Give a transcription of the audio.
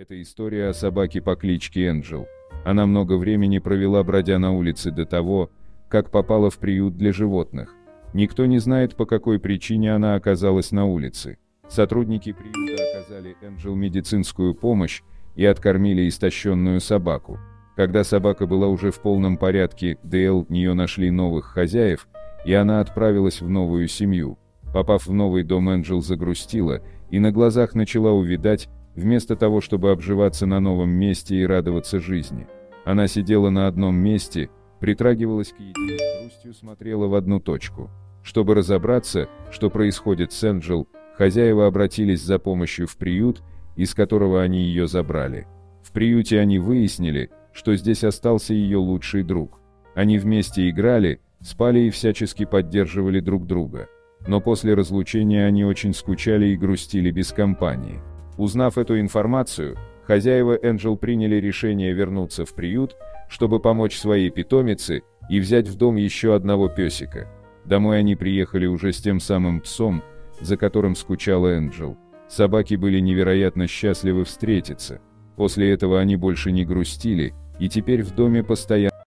Это история о собаке по кличке Энджел. Она много времени провела бродя на улице до того, как попала в приют для животных. Никто не знает, по какой причине она оказалась на улице. Сотрудники приюта оказали Энджел медицинскую помощь и откормили истощенную собаку. Когда собака была уже в полном порядке, Дейл нее нашли новых хозяев, и она отправилась в новую семью. Попав в новый дом, Энджел загрустила и на глазах начала увидать, вместо того, чтобы обживаться на новом месте и радоваться жизни. Она сидела на одном месте, притрагивалась к еде грустью смотрела в одну точку. Чтобы разобраться, что происходит с Энджел, хозяева обратились за помощью в приют, из которого они ее забрали. В приюте они выяснили, что здесь остался ее лучший друг. Они вместе играли, спали и всячески поддерживали друг друга. Но после разлучения они очень скучали и грустили без компании. Узнав эту информацию, хозяева Энджел приняли решение вернуться в приют, чтобы помочь своей питомице и взять в дом еще одного песика. Домой они приехали уже с тем самым псом, за которым скучала Энджел. Собаки были невероятно счастливы встретиться. После этого они больше не грустили, и теперь в доме постоянно